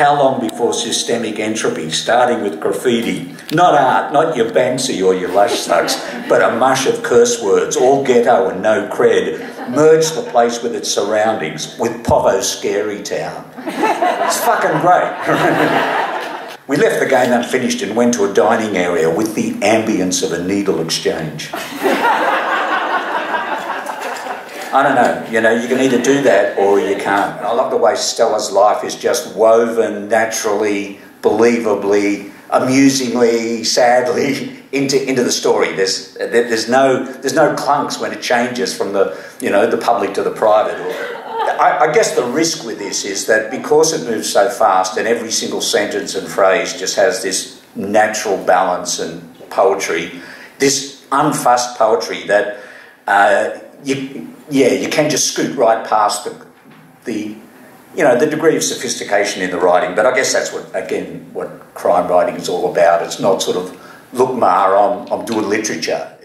How long before systemic entropy, starting with graffiti? Not art, not your Banksy or your Lushsux, but a mush of curse words, all ghetto and no cred, merge the place with its surroundings, with Povo's scary town. It's fucking great. we left the game unfinished and went to a dining area with the ambience of a needle exchange. I don't know. You know, you can either do that or you can't. I love the way Stella's life is just woven naturally, believably, amusingly, sadly into into the story. There's there's no there's no clunks when it changes from the you know the public to the private. I, I guess the risk with this is that because it moves so fast and every single sentence and phrase just has this natural balance and poetry, this unfussed poetry that. Uh, you, yeah, you can just scoot right past the, the, you know, the degree of sophistication in the writing. But I guess that's what, again, what crime writing is all about. It's not sort of, look, Ma, I'm, I'm doing literature.